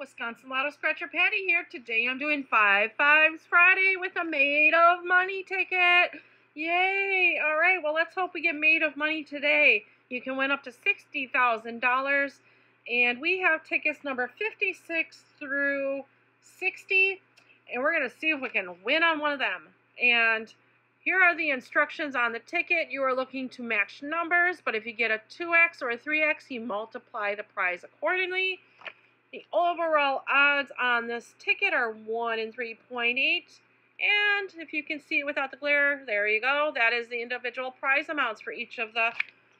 Wisconsin Lotto Scratcher Patty here. Today I'm doing Five Fives Friday with a Made of Money ticket. Yay! Alright, well let's hope we get Made of Money today. You can win up to $60,000 and we have tickets number 56 through 60 and we're going to see if we can win on one of them. And here are the instructions on the ticket. You are looking to match numbers, but if you get a 2x or a 3x, you multiply the prize accordingly. The overall odds on this ticket are 1 in 3.8. And if you can see it without the glare, there you go. That is the individual prize amounts for each of the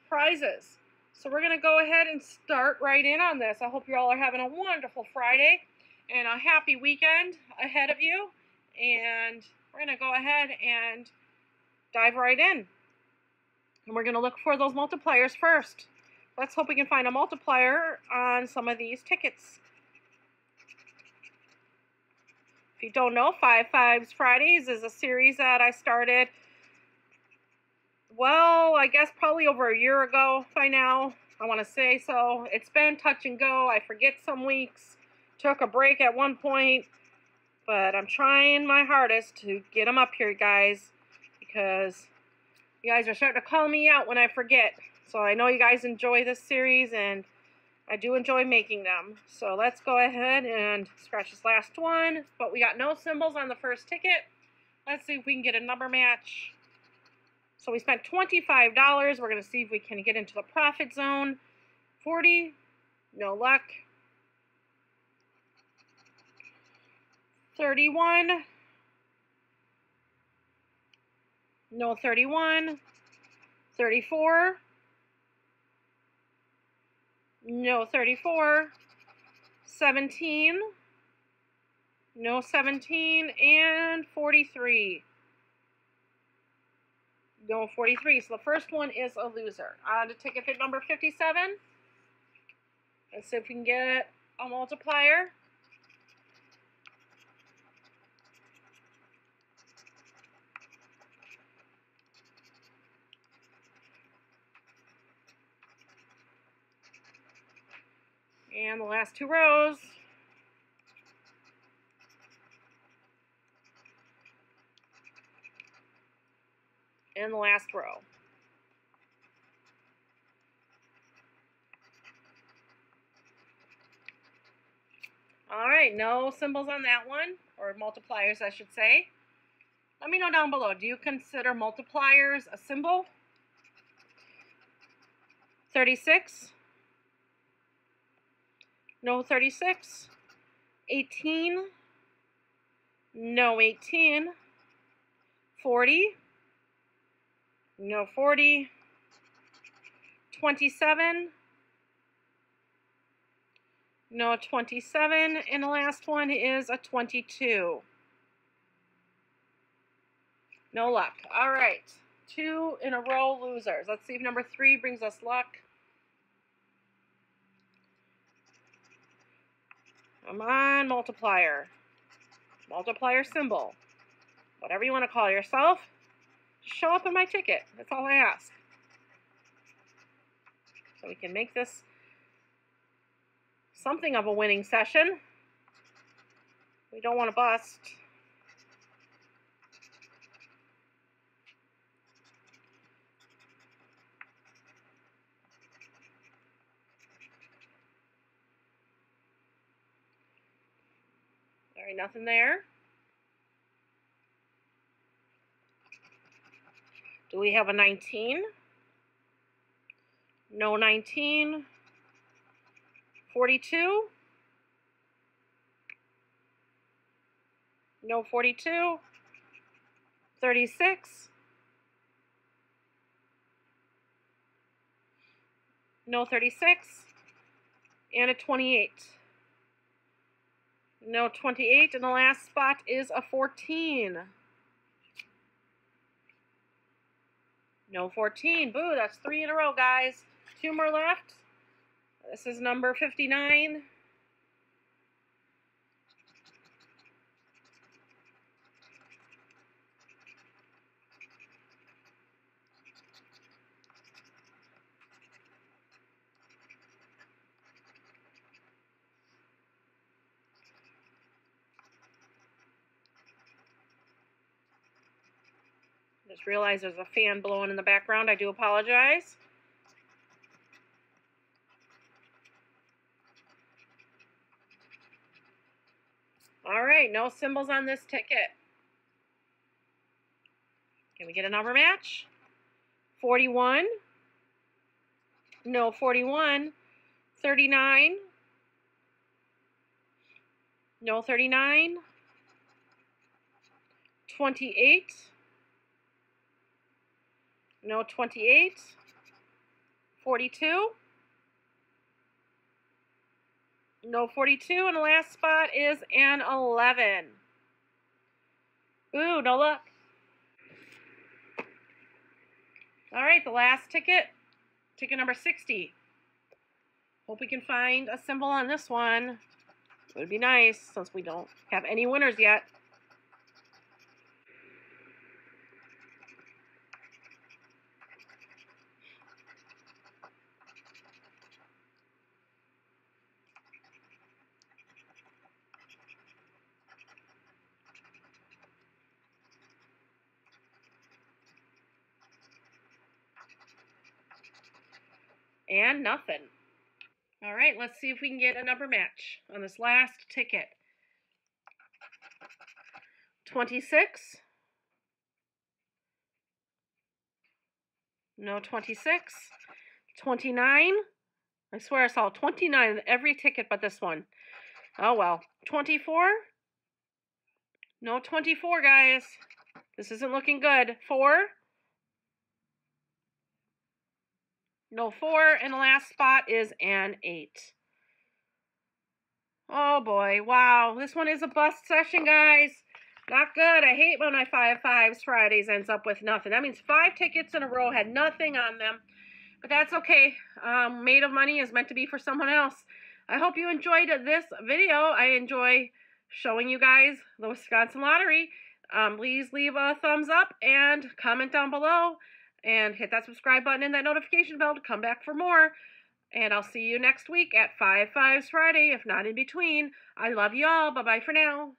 prizes. So we're going to go ahead and start right in on this. I hope you all are having a wonderful Friday and a happy weekend ahead of you. And we're going to go ahead and dive right in. And we're going to look for those multipliers first. Let's hope we can find a multiplier on some of these tickets. If you don't know, Five Fives Fridays is a series that I started, well, I guess probably over a year ago by now. I want to say so. It's been touch and go. I forget some weeks. Took a break at one point, but I'm trying my hardest to get them up here, guys because you guys are starting to call me out when I forget. So I know you guys enjoy this series and I do enjoy making them. So let's go ahead and scratch this last one. But we got no symbols on the first ticket. Let's see if we can get a number match. So we spent $25. We're going to see if we can get into the profit zone. 40, no luck. 31, No 31. 34. No 34. 17. No 17. And 43. No 43. So the first one is a loser. On to ticket number 57. Let's see if we can get a multiplier. And the last two rows. And the last row. All right, no symbols on that one, or multipliers, I should say. Let me know down below, do you consider multipliers a symbol? 36. No 36. 18. No 18. 40. No 40. 27. No 27. And the last one is a 22. No luck. All right. Two in a row losers. Let's see if number three brings us luck. Come on, multiplier. Multiplier symbol. Whatever you want to call yourself. Just show up in my ticket. That's all I ask. So we can make this something of a winning session. We don't want to bust. Right, nothing there. Do we have a 19? No 19. 42? No 42. 36. No 36. And a 28. No 28, and the last spot is a 14. No 14. Boo, that's three in a row, guys. Two more left. This is number 59. Just realized there's a fan blowing in the background. I do apologize. All right, no symbols on this ticket. Can we get a number match? 41. No, 41. 39. No, 39. 28. No, 28. 42. No 42, and the last spot is an 11. Ooh, no luck. All right, the last ticket, ticket number 60. Hope we can find a symbol on this one. It would be nice since we don't have any winners yet. And nothing. All right, let's see if we can get a number match on this last ticket. 26. No 26. 29. I swear I saw 29 in every ticket but this one. Oh well. 24. No 24, guys. This isn't looking good. 4. No four, and the last spot is an eight. Oh boy, wow. This one is a bust session, guys. Not good. I hate when my five fives Fridays ends up with nothing. That means five tickets in a row had nothing on them. But that's okay. Um, made of money is meant to be for someone else. I hope you enjoyed this video. I enjoy showing you guys the Wisconsin Lottery. Um, please leave a thumbs up and comment down below and hit that subscribe button and that notification bell to come back for more. And I'll see you next week at 5 Fives Friday, if not in between. I love you all. Bye bye for now.